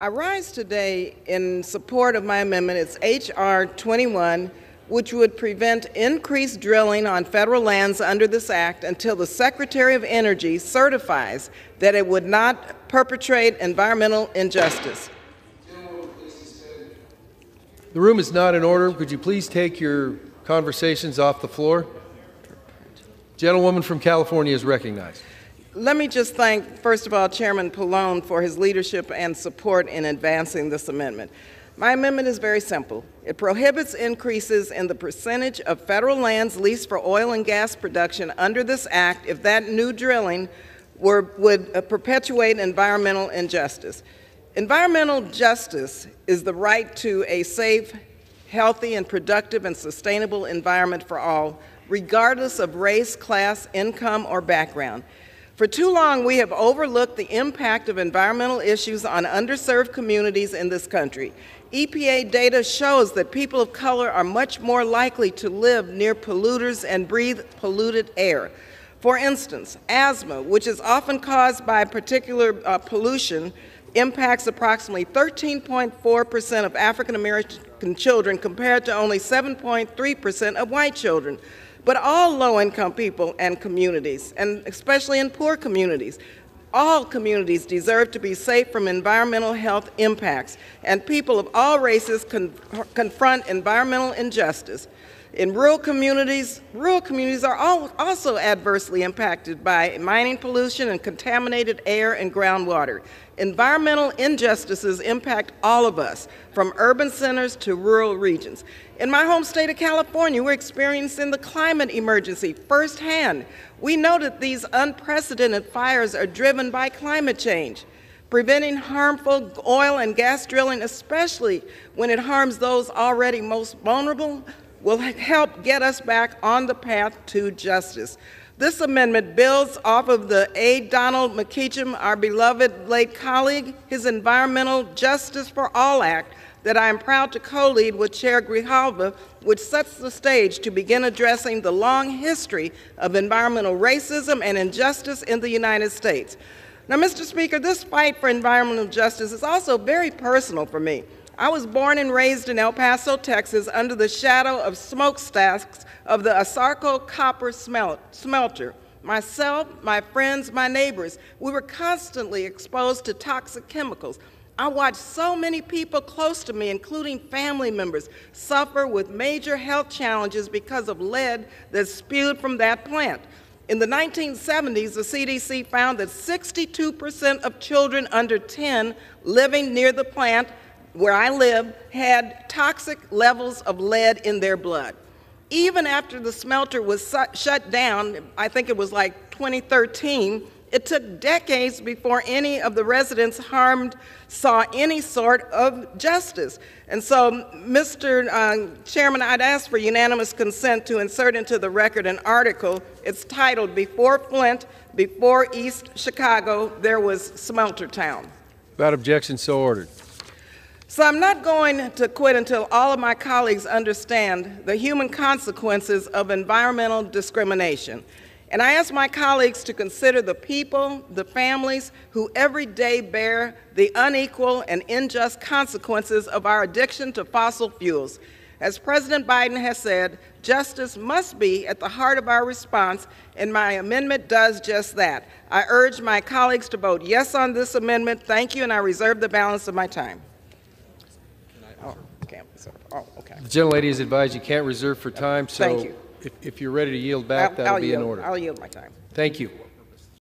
I rise today in support of my amendment. It's H.R. 21, which would prevent increased drilling on federal lands under this act until the Secretary of Energy certifies that it would not perpetrate environmental injustice. The room is not in order. Could you please take your conversations off the floor? Gentlewoman from California is recognized. Let me just thank, first of all, Chairman Pallone for his leadership and support in advancing this amendment. My amendment is very simple. It prohibits increases in the percentage of federal lands leased for oil and gas production under this act if that new drilling were, would uh, perpetuate environmental injustice. Environmental justice is the right to a safe, healthy, and productive and sustainable environment for all, regardless of race, class, income, or background. For too long, we have overlooked the impact of environmental issues on underserved communities in this country. EPA data shows that people of color are much more likely to live near polluters and breathe polluted air. For instance, asthma, which is often caused by particular uh, pollution, impacts approximately 13.4% of African American children compared to only 7.3% of white children but all low income people and communities, and especially in poor communities. All communities deserve to be safe from environmental health impacts, and people of all races con confront environmental injustice. In rural communities, rural communities are also adversely impacted by mining pollution and contaminated air and groundwater. Environmental injustices impact all of us, from urban centers to rural regions. In my home state of California, we're experiencing the climate emergency firsthand. We know that these unprecedented fires are driven by climate change. Preventing harmful oil and gas drilling, especially when it harms those already most vulnerable, will help get us back on the path to justice. This amendment builds off of the A. Donald McEachin, our beloved late colleague, his Environmental Justice for All Act that I am proud to co-lead with Chair Grijalva, which sets the stage to begin addressing the long history of environmental racism and injustice in the United States. Now, Mr. Speaker, this fight for environmental justice is also very personal for me. I was born and raised in El Paso, Texas, under the shadow of smokestacks of the ASARCO copper smelter. Myself, my friends, my neighbors, we were constantly exposed to toxic chemicals. I watched so many people close to me, including family members, suffer with major health challenges because of lead that spewed from that plant. In the 1970s, the CDC found that 62% of children under 10 living near the plant where I live had toxic levels of lead in their blood. Even after the smelter was shut down, I think it was like 2013, it took decades before any of the residents harmed saw any sort of justice. And so, Mr. Uh, Chairman, I'd ask for unanimous consent to insert into the record an article. It's titled Before Flint, Before East Chicago, There Was Smelter Town. Without objection, so ordered. So I'm not going to quit until all of my colleagues understand the human consequences of environmental discrimination. And I ask my colleagues to consider the people, the families who every day bear the unequal and unjust consequences of our addiction to fossil fuels. As President Biden has said, justice must be at the heart of our response, and my amendment does just that. I urge my colleagues to vote yes on this amendment. Thank you, and I reserve the balance of my time. Oh, okay. The gentlelady is advised you can't reserve for time, so Thank you. If, if you're ready to yield back, I'll- that'll I'll be in yield- order. I'll yield my time. Thank you.